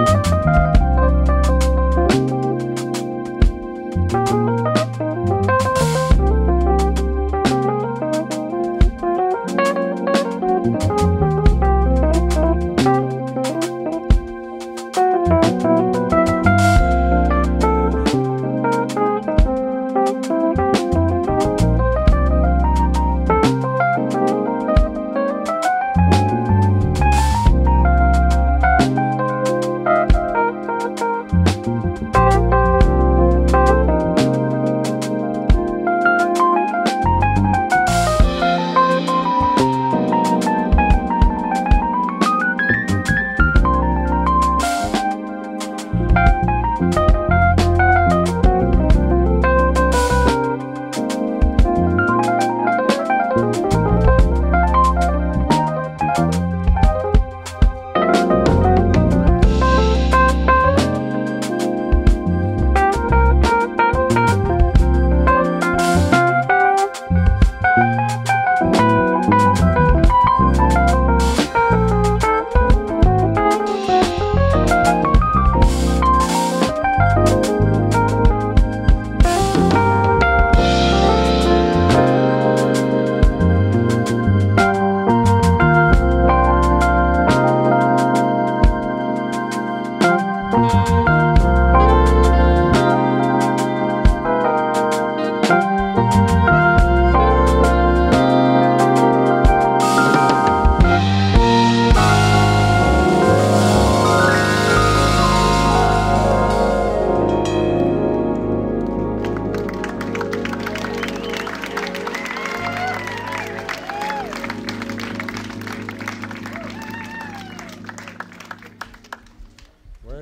Word,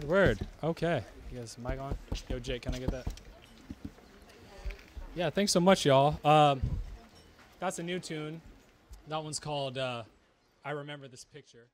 word. Okay. You guys, mic on? Yo, Jake, can I get that? Yeah, thanks so much, y'all. Um, that's a new tune. That one's called uh, I Remember This Picture.